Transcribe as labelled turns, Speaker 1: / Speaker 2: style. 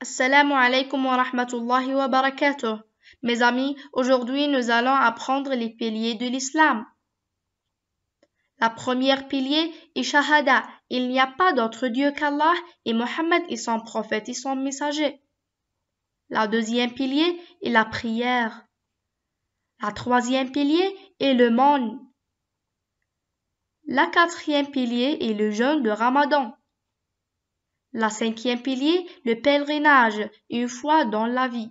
Speaker 1: Assalamu alaikum wa rahmatullahi wa barakatuh. Mes amis, aujourd'hui nous allons apprendre les piliers de l'islam. La première pilier est Shahada. Il n'y a pas d'autre Dieu qu'Allah et Mohammed est son prophète et son messager. La deuxième pilier est la prière. La troisième pilier est le monde. La quatrième pilier est le jeûne de Ramadan. La cinquième pilier, le pèlerinage, une fois dans la vie.